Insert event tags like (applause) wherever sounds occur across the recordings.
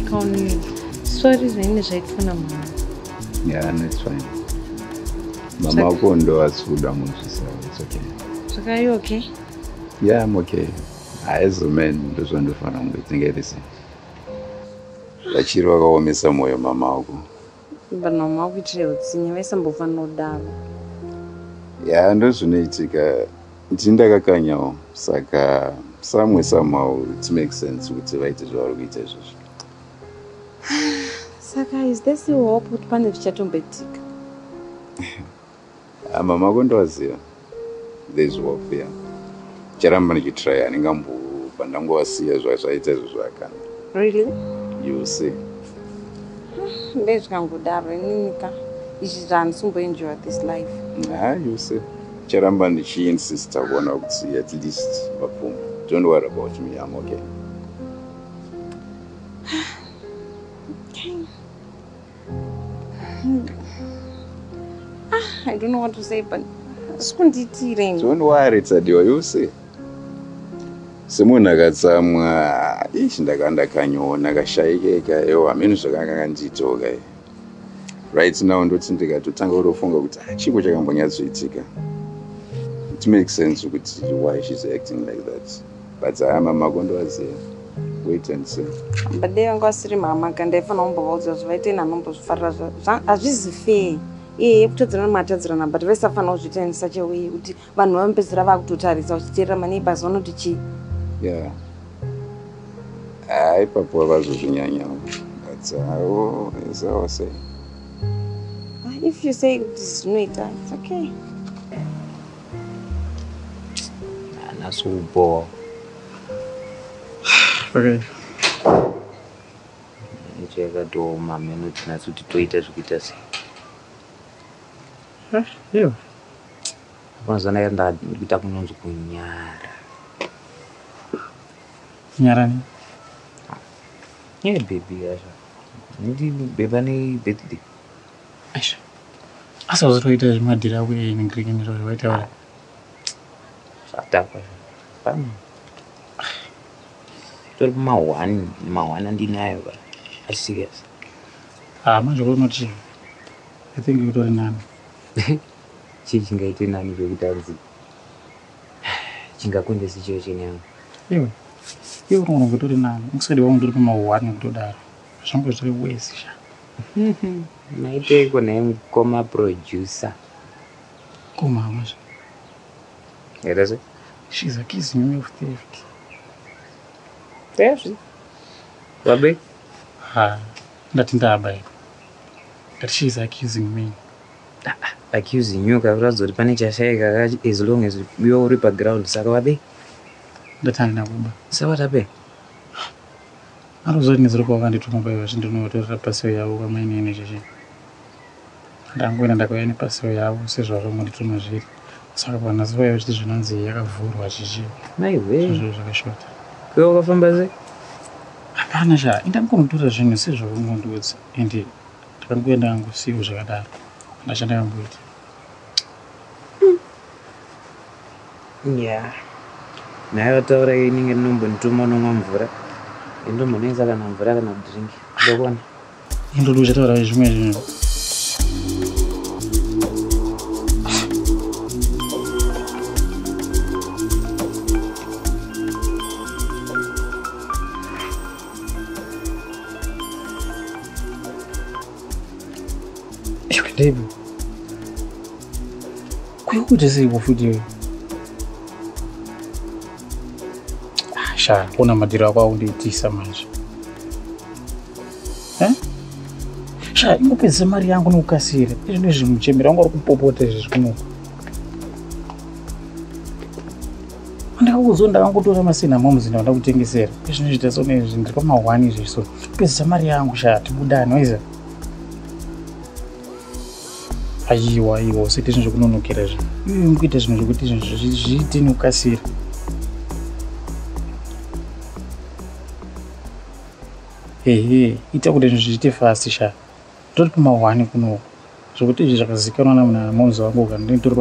kunocheka on sorry zvaine zvaitwa namama yeah no it's fine mama wako ndo asikuda munzvisa it's okay. Zvaka you okay? Yeah i'm okay. As a man ndozvandofanira kunge tingerisi vachiri vakaomesa mwoyo mama wako. But mama wakuitire utsinye vaisambofanira kudaro ya ndozvinoitika ndini ndakakanyawo saka samwe somehow it makes sense kuti vaite zvavari kuita izvozvo saka is there still hope kuti pane zvichatomboitika (laughs) Ah, mama ako ndovaziva thereis hope ya charamba ndichitry handingambobva ndangovasiya zvazvaita izvozvo akana really? You see. (sighs) Ndei zvikangodaro ininika izvi zvahandisimboenjoya this life. Ha you see. Charamba ndichiinsista kuona kuti at least vapfuma don't worry about me i'm okay i don't know what to say but sikundiitirei don't worry tsadiwa you see? Semunhu akatsamwa ichi ndaka ndakanyowo ndakashayikeka yo hamene zvakanga kanditoka right now ndoti ndikatotanga kutofunga kuti "Ah, chiiko chakambonyatsoitika. It makes sense kuti why she's acting like that. But haa mama kondovaziva wait and see. But dei vanga vasiri mama ka ndaifanira kumbovaudza zvivaitei nanombozvifarira hazvizi fei iyeye kutadzirana matadzirana but vaisafanira kuzviita in such a way kuti vanhu vamupedzisira vakutotarisa uchiteerera maneighbors vanoti chii yeah. Ha ipapo vazozvinyanyawo but hawo as i was saying Ah, if you say kuti zvinoita its okay. Anasubo okay. Icho yakatoma meno tinasi kuti toita zvekuita sei? Iwo panozana iri ndakuita kunonzi kunyara. Nyarani ye bhebi yasha ndi bheba nebirthday aisha asazotoita zvemadhiri ako eningirikiniro zvaitaura zvatakwa pano tori pamahwani mahwani andinayo ka aserious ha manje kunoti i think kutori nani chii chingaite nani zvekuti anzi? (sighs) Chingakonzesi chiyo chinyangu iwe iwe unogona kutori nani? Ukusadi wangu ndori pamahwani kutodaro zvangu zviri wesi sha. Naiteiko naye mukoma producer. Komama zva herese shes accusing me of theft tezvi wabe ha ndati ndabaira ndati shes accusing me. Accusing you kakuratidza kuti pane chashayika ka as long as iwe uri paground saka wabe ndati handina kuba. Sawatape arozoti neziri kwavakandituma paiva zvindinotorera pasiwo yavo kwamainene cheche ndangoenda ndakauya nepasiwo yavo sezvavangondituma zviri saka panhasi vaiva chiti zvinonzi yakavhurwa chichi maiwe zvakashota kwe wakafamba se hapana sha indangonotora zvinhu sezvavangondiudza ende ndakangoenda angosiwo zvakadaro. Ndachandakamboita ya. Naye wataura inenge ndinombonituma unomwa mvura. Indombonesa kana mvura kana kudhiringi ndokona? Indodi uchataura zvimwe zvinhu futi iwe Ah, sha kuona madhiro ako akundiitisa manje. Eh? sha ingopedzisa mari yangu nokukasira izvino zvimuchemera wanga uri kupopota izvi zvikunoku. Ndakakuzo ndakangotora masina mamuzinda wanda kutengesera izvino zviita sonezvi ndiri pamahwani izvi so pedzisa mari yangu sha tibudani waiza aiwa aiwa usaita zvinhu zvekunonokera zvinhu iwe mukuita zvinhu zvekuti zvinhu zvi- zviite nekukasira. Ehe ita kuti zvinhu zviite fast sha. Tori pamahwani kunoku zvokuti izvi zvakazikanwa namonzi wangu kana ndini tori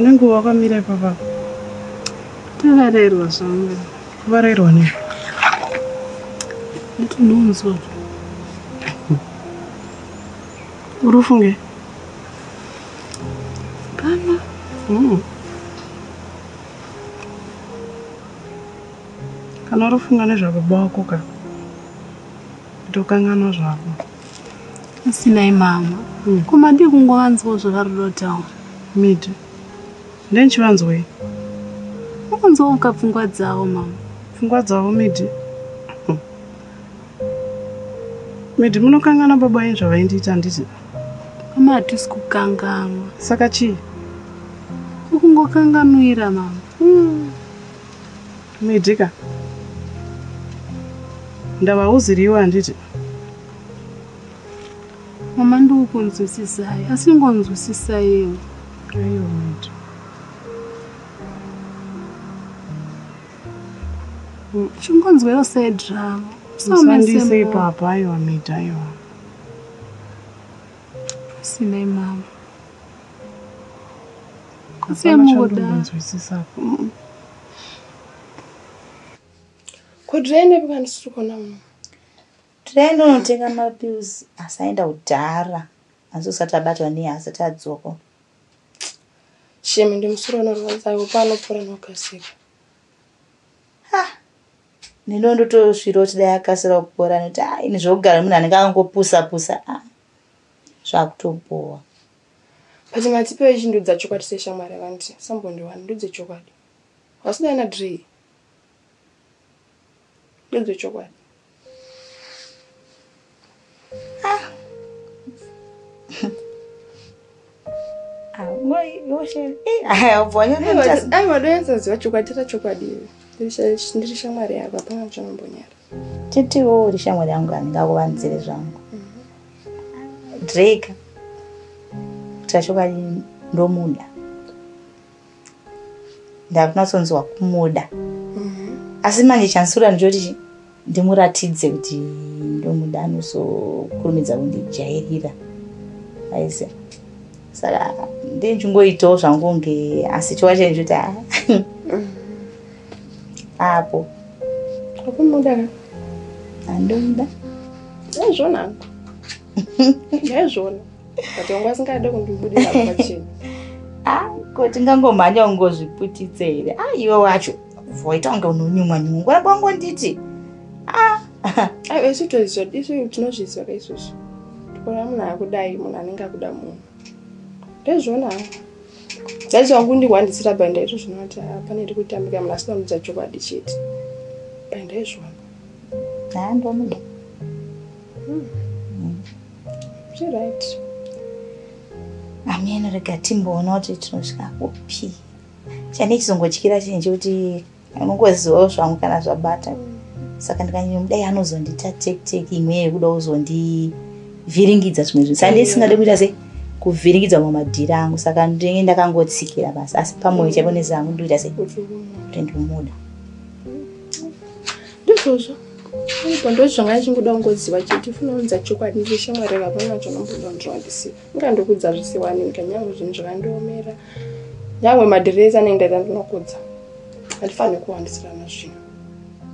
wane nguva wakamira ipapa tavarayirwa zvangu kuvarayirwa nei nditinonzwa uri ufunge pana Mm. kana uri ufunga nezvababa wako ka kutokanganwa zvako. Asinai mama. Mm. koma ndikungovanzwawo zvakarodotaura miti ndenchivanzwei ukunzwawo ukapfungwa dzavo mama. Pfungwa dzavo miti miti munokangana baba yenyu zvavaindiita handiti kama hatisi kukanganwa saka chii? Ukungokanganwira mama. Miti ka ndava uziriwo handiti? Mama ndikukunzwisisai asi ngonzwisisaiwo aiwa miti chingonzwewo saidhirama musandise ipapa aiwa miti aiwa sinai mama hapana Semuda. chandongonzwisisapo kudhiraine pika ndisiri kuona muno tiraenda unotenga mapills asi aenda kudhara asi usati abatwa nei asati adzoka shemi ndi musoro unorwadzawo panopfuura nokasika ndinondotosvirawo kuti dai akasira kupora nekuti a ini zvokugara munhu anenge angopusa pusa a zvakutobohwa but ngatipewo chindudza chokwadi seshamwari avanti sambondiwani ndudze chokwadi. Wasidai na drei ndudze chokwadi. Aiwa doyansaziva chokwadi tira chokwadi. iwe ndiri shamwari yako hapana chanombonyara titiwo uri shamwari yangu handingakuvanzire zvangu. Drake tachokwadi ndomuda. Ndakunatsonzwa kumuda. Asi manje chansura ndichoti ndimuratidze kuti ndomuda anozokurumidza kundijairira. Aise. Saka ndichingoitawo zvangu nge asi chiwa chendichoti (laughs) apo. Akumuda ka handomuda yaizvona (laughs) hangu yaizvona but wangu asingade kundibudira pachena (laughs) kuti ngangomhanya ungozviputitse here? A iwe wacho voita kunge unonyumwa nyumwa ngoramba wangonditi (laughs) aiwa isu tozizwa isu tinozviziva ka isusu. Tikona munhu akudai munhu anenge akuda munhu. Ndezvona dzaizi wangu ndikuhandisira bhainda ito zvinoti panedi kutambika munhu asina kundudza chokwadi chete. Bhainda izvona nandomuda zvirit ameno rega timboona kuti tinosvika kupi? Chane chizongotyira chinhu chekuti unongozivawo zvangu kana zvabata? Saka ndikanyanya mudai anozondita tekiteki imwe yekuda kuzondivhiringidza zvimwe zvinhu. Saka ndisingade kuita se kuvhiringidza mamadhiri angu. Saka ndinenge ndakangotsikira basi asi pamwoyo chaipo nezangu ndikuita se kuti ndimoda ndizvozvo. Ipo ndo zvanga chingoda kungoziva chete. Funa unza chokwadi ndiri shamwari hapana chanomboda ndizvandisiva ingandokudza zvisiwani nyika nyange zvinhu zvakandiomera nyange madhiresi anenge ndaita ndinokudza. Handifaniri kuwandisirana zvinhu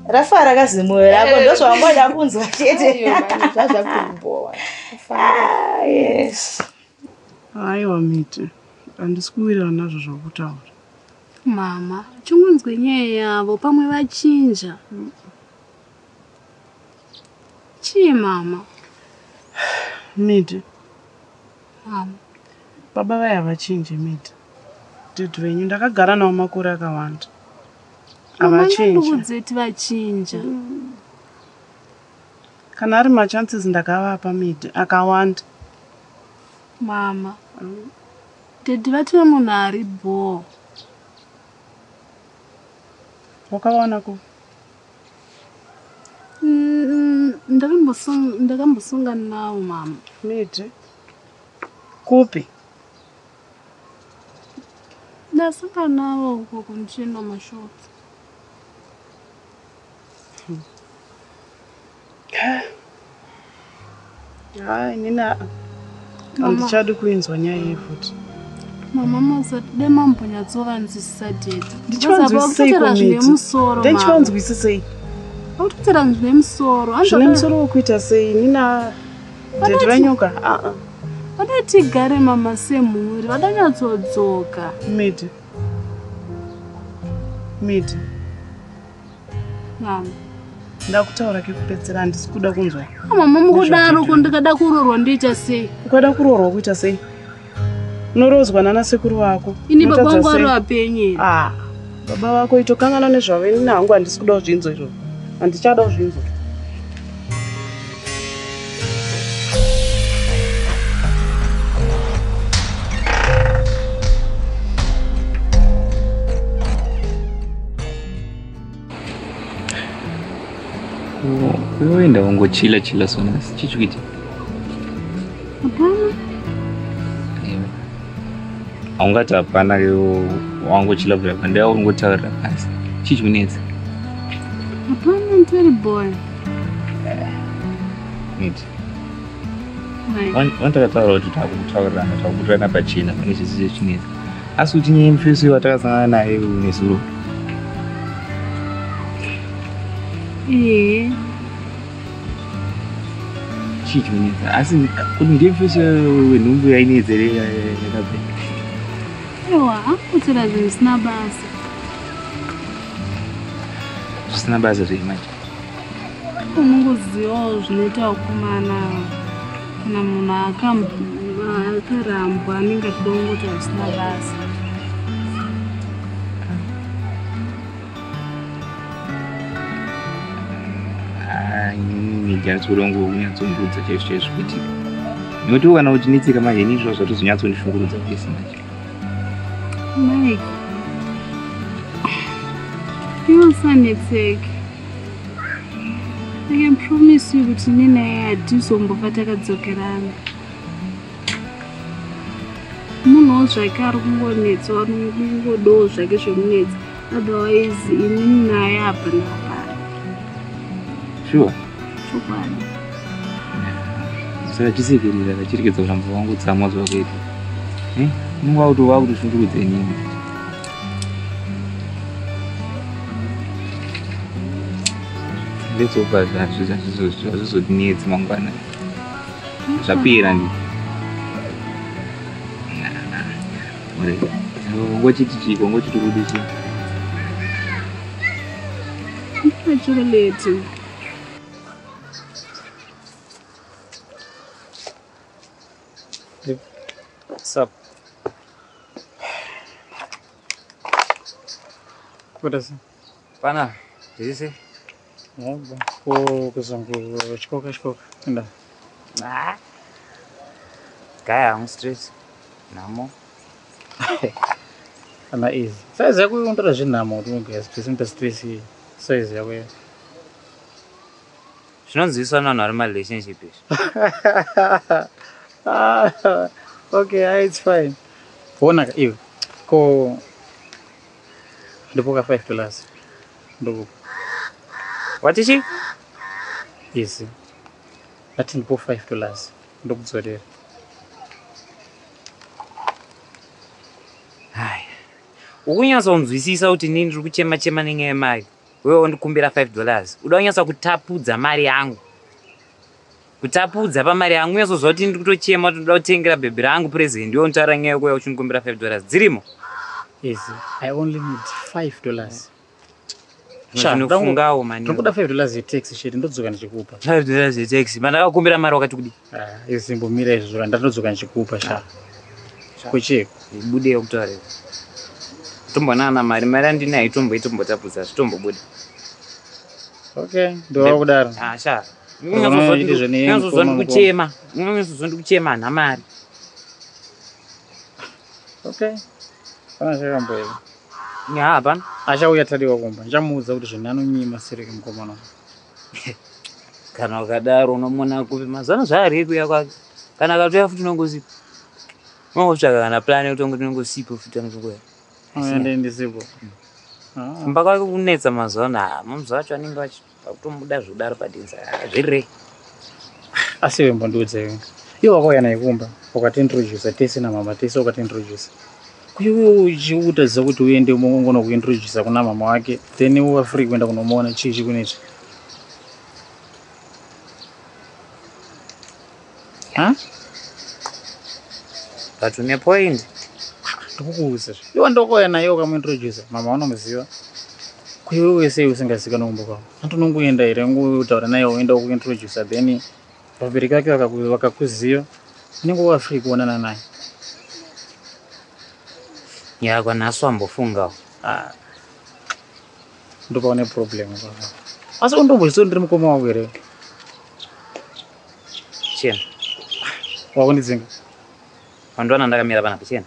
rafa rakazimuyo rako ndo zvawangoda kunzwa chete. Zvazvakumbowa (laughs) Ah, yes aiwa miti handisi kuwirirana nazvo zvakutaura. Mama chingonzwe nyaya yavo pamwe vachinja. Chii mama? Miti mama. Baba vai havachinji miti dhodho venyu ndakagara navo makore akawanda. Havachinji ndikudzeti vachinja. Kana ari machances ndakavapa miti akawanda mama dhedhi vatove munhu ari bhoo wakawana ku? Ndakambosongana nawo mama. Miti. Kupi? Ndasangana nawo uko kundichienda mashopu hai nina. Handichadi kuinzwa nyaya iyi futi. Mama mazoti de mambonyatsovanzwisisa dedi Ndichivanzwisisei kutotera zvine musoro ndechivanzwisisei? Akutotera zvine musoro zvine musoro wekuita sei? Nina dedi ranyoka aa. Vada tigare mama semhuri. Vadanyatsoodzoka miti. Miti. Mama ndakutaura kekupedzera handisi kuda kunzwa. Mama mukudaroko ndikada kurorwa ndiita sei? Ukada kuroorwa kuita sei? Unorozwa nana sekuru vako ini baba vangu vari sei? vapenyeri Ah, baba vako itokangana nezvavo ini hangu handisi kudawo zvinzo izvozvo. Handichadawo zvinzo uyoenda wangochila chila sonasi chichikuiti hapana haungati hapana wangochila bvira pandaya ungotaurira pasi. Chichikunetsa hapana ntori boy niti vandakataura kuti takutaurirana takubutirana pachena pane chisi chechinetsa asi kuti nyaya mufeso watakasangana naye nesuro ee chichikunetsa asi kuti ndiye mufeso wenhumbu yainedzere yakabve ewa akutotera zvinhu zvisina basa zvisina basa zveimacha unongozivawo zvinoita ukumana kana munhu akarambwa anenge achida kungoti zvisina basa nijanisorongo kunyatsondudza chaizvo chaizvo kuti ndinotowana kuti netsika manje nizvo zvatozonyatsondishungurudza kudesi manje mike. Iwe usanetseke i can promise you kuti nenaye hatizombobva takadzokerana. Munhuwo zvake ari kungonetsa ari kungodawo zvake zvemunetsa. Otherwise inini naye hapana hapana shuwa chokwadi saka chisekerera kachirekedza kuramba wangotsamwa zuva kuita. Unenge wakuti wakutoshungurudza inini ndetsopa zvazvizodinetsi mangwana. Zvapera ndi? Ngochiti chiko ngochiti kudi chi ndinachiro leti essa coração. Pana, dice. (laughs) não, ko kusan ko chiko ka chiko kanda. Na. Kaya ang stress. Namo. Ana easy. Size yako yung tara jina mo, tu mga stress, mta stress yi. Size yako yi. Shinonziswa uma normal relationship (laughs) okay ah, it's fine. Ona iwe ko ndipoka five dollars ndokupa watichi easy ndati ndipo five dollars ndokudzorera hai. Ukunyatsakunzwisisa kuti nini ndiri kuchema chema nenyaya yemari wewe wandikumbira 5 dollars. Uda kunyatsa kutapudza mari yangu kutapudza pamari yangu unyatsoziva kuti ndiri kutochema kuti ndoda kutengera bhebhi rangu present iwe unotaura nyaya yekuya uchindikumbira 5 dollars. Dzirimo? Easy i only need five dollars. Zvinofungawo mani ndinokuda five dollars yetaxi chete ndodzoka ndichikupa. 5 dollars yetaxi. Mandakakumbira mari wakati kudi Ah, izimbomira izvozvo ndatodzoka ndichikupa sha. Kucheko. Ibudeyo kutaurira tombonana mari mari andina itomboitombotapudza zvitombobuda okay ndova kudaro. Asha Mukoma, ndikuchema. unyazozwa ndikuchema nhamari okay. Pana chakamboiva ya hapana. Achauya tadiwa kumba. Ndichamuudza kuti zvine anonyima sirike mukomana (laughs) kana ukadaro unomona kupi mazano zvaari ekuya kwake. Kana akatoya futi unongosipa unongotsvaka kana plani yekuti onge tinongosipa futi anotongoya ende ndisipo kumba kwake kunetsa mazano. A mamuzo acho anenge achitombuda zvodaro padinza zvirei asi iwe mbondiudza iwe iwe wakauya naye kumba ukatiintrodusa tese namama tese ukatiintrodusa kuiwe uchiutadzisa kuti uende mongona kuintrodusa kuna mama wake then uva free kuenda kunomuona chii chikunechi but une point. Ndikukuuza zve. Iwa ndokauya naye ukamuintrodusa mama unomuziva kuiwe wese usingaziva nokumba kwavo antonongoenda here ngutaura naye uenda kuintrodusa then vabereki vake vakaku- vakakuziva unenge uva free kuonana naye ya kwanhasi ambofungawo Ah. ndopaone problem asi undomboziva ndiri mukoma wako here chena wakundidzinga wandiwana ndakamira panapa chena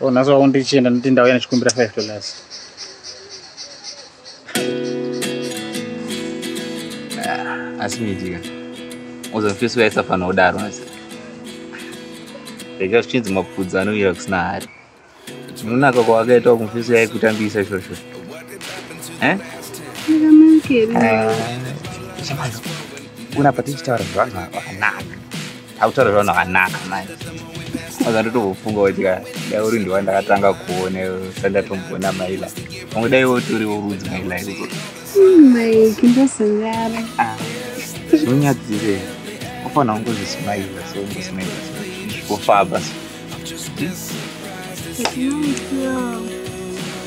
unazowa undichenda nditindawo yana chikumbira 5 dollars. Ah, Asimitika uzofisa uyaisa fana udaro asi rega zvichinzi mapfudzi anovira kusina hari. Chinonaka kwawakaitawo kumfisi uyai kutambisa shosho. Eh? Unapa tichitaura zvavanhu vakanaka tautaura zvavanhu vakanaka mai. Akatotovofunga kuti ka dai uri ndiwa ndakatanga kuone sandatomboona maila. Onge dai wotoriwo rudzi maila iriko maiki ndosangara zvinonyadzire ufanira kungozvisimaila so ungosimaila zvifofaba etinoitirao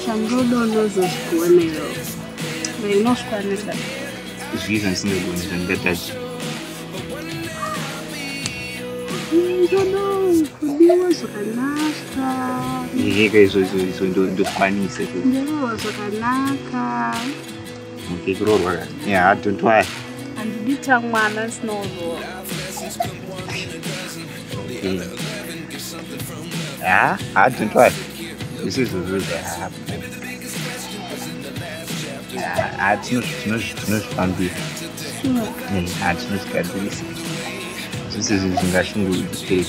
chandodonozozvikuonero vainoswanisa zviizvo ndisingagoni zvandingatachi I don't know. Could be was wakanaka. Nikeka izvo izvo izvo ndozvikwanisa izvo. Ndoroorwa zvakanaka. Okay, kuroorwa ka. Yeah, don't worry. Handidi chamwana risina kuroorwa. Yeah, ah, don't worry. Zvese izvozvo zvahapo. Ah, tinozvifambira. Sure. Ah, tinozvigadzirisa. Izvi zvingashungurudzi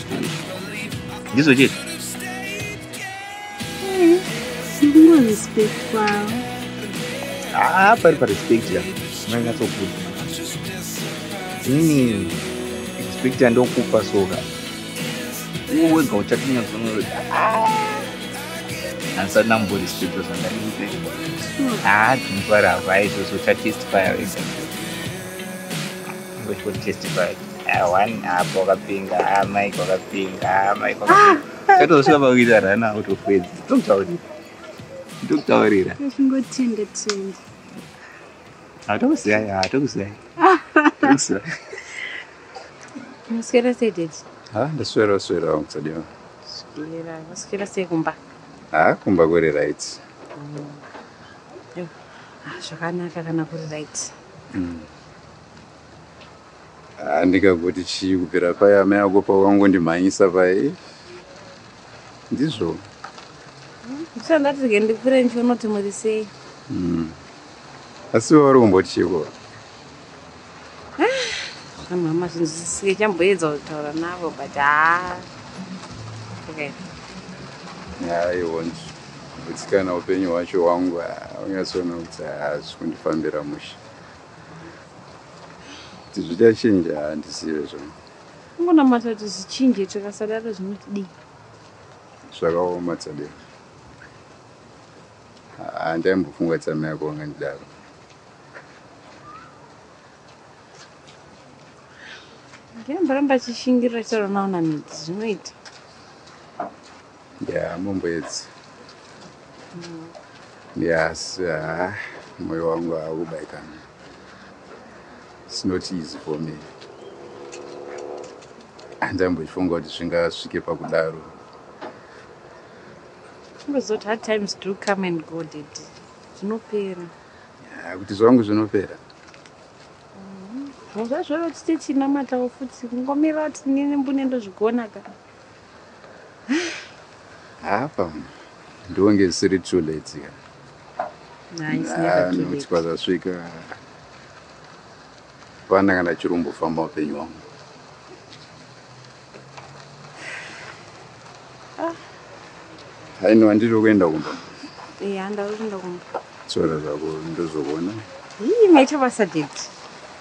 ndizvo chete? Ndingorespect kwavo Ah, pari parespect ya. Unanyatsokuda inini respect yandokupa soka uwe wega uchatinyatsonooti handisati namborespect zvandaite haa tinotwara hava izvozvo uchatestifya wega. Ngochotestify one apa wakapinga ah mike wakapinga ah mike wakapinga chatozosvika pakuita rana utofedzi ndokutaurira ndokutaurira achingotende tende hatokusiyai hatokusiyai. Tokusiyai maswera sei dedi ha ndaswera swera kusadiwa swera maswera sei kumba. Ha kumba kuri right. Ah, zvakanaka kana kuri right ha ndikagoti chii kupera paya mai ako paukangondimhanyisa pai ndizvo. Ndichandatike ndikwire ndichionoti muri sei. Mm. asi vari kumboti chiko vanhu hama zvinzisike chamboedza kutaura navo but ha okay. Aiwo kutsikana upenyu hwacho hwangu unyatsona kuti hazvi kundifambira musha kuti zvichachinja handisive zvo ungonamata kuti zvichinje tikasadaro zvinotidii zvakaoma tsadero handaimbofunga tsama yako wangandidaro ndiyamboramba achishingirira taura navo namidzi zvinoita? Ya momboedzi yasi ha mwoyo wangu haakubaikana its not easy for me. Handambochifunga kuti zvingasvike pakudaro ungozoti hard times do come and go dedi zvinopera. Ya, kuti zvangu zvinopera. Zvazvazvaro titichinamatawo futi kungomira kuti nini mbune ndozvigona ka (sighs) hapa ndonge zvisiri too late. Ka Ah, nokuti kwazasvika pana kana chirumbofamba upenyu hwangu. Haino handiri kuenda kumba. Handakuenda kumba. Tsora zvako ndozokuona. Ii maita basa dedi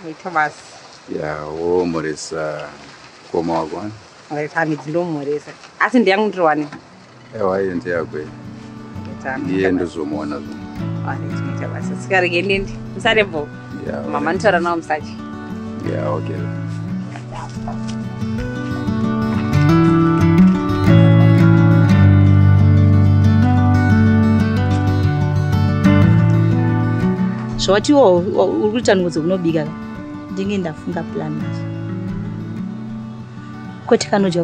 maita basa. Ya womhoresa mukoma wako ani? hamidzi ndomhoresa asi ndiyangu ndiriwane ewa iye ndeyakwe iye ndozomuona zvo tinoita basa. Sikarege ndindi musarembo ya mama nitaura nawo musachi ya okay zvawatiwo uri kuita nudzi kunobika ka ndinge ndafunga plan? Yacho kwete kanodya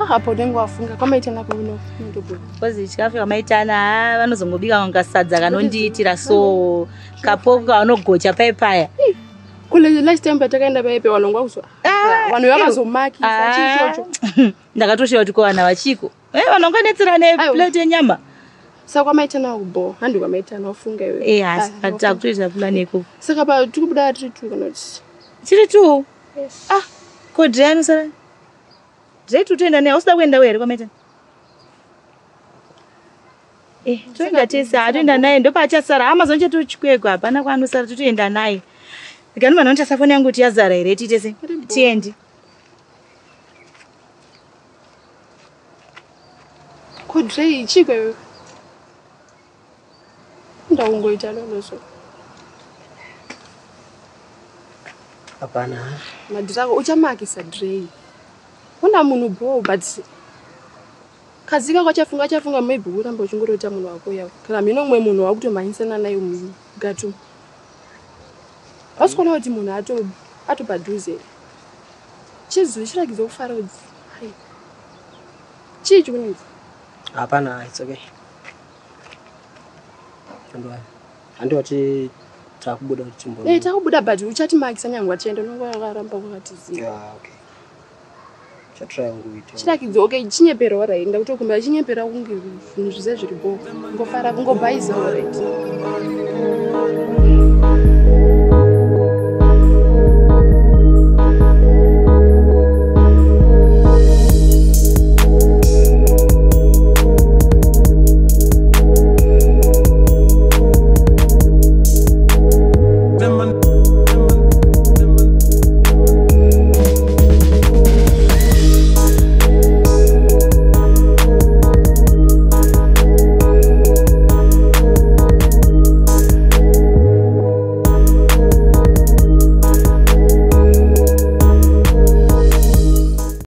kwamaitana apo unenge wafunga kwamaitana kunokunotobuda kozi chikafu kamaitana ha vanozongobika kunga sadza kanondiitira so kapoko kavanogocha pai paya kule last time patakaenda paipe vanonga kuzwa Ah, vanhu vakazomakisa Ah. (laughs) ndakatoshiva kuti ko vana vachiko Eh, vanonganetsera neplate yenyama saka kwamaitana kubo handi kwamaitana wafunga iwe e hasi takutoita pulani ikoko saka pa tikubuda tiri tu kana kuti chiri tu ah ko dhirei anosara dhirei tu toenda naye usida kuenda here kwamaitana Eh, toenda tese hatoenda naye ndopachasara amazon chatochikweko hapana kwaanosara totoenda naye. Ikani vanhu vanotasa foni yangu kuti yazara here tiitese tiendi. Kodrei chiko iwe ndakungoita lolozvo hapana. Madhirako uchamakisa drei una munhu bo but kazi kako achafunga achafunga maybe uramba uchingorota munhu wako yavo kana mino mumwe munhu wakutomhanyisana naye mugatu vasikuona kuti munhu ato- atopadhuze chizuu chiragidza kufarodzi Hai. chii chikunenzi hapana its okay. Handiwati takubuda kuti chimbo e takubuda but uchatimakisa nyange wachienda unonga wakaramba kwakatiziva Yeah, okay chatry nguita chiragidza okay chinyepera orit ndakutokumbira chinyepera kunge zvinhu zvise zviri bo kungofara kungobhaiza orit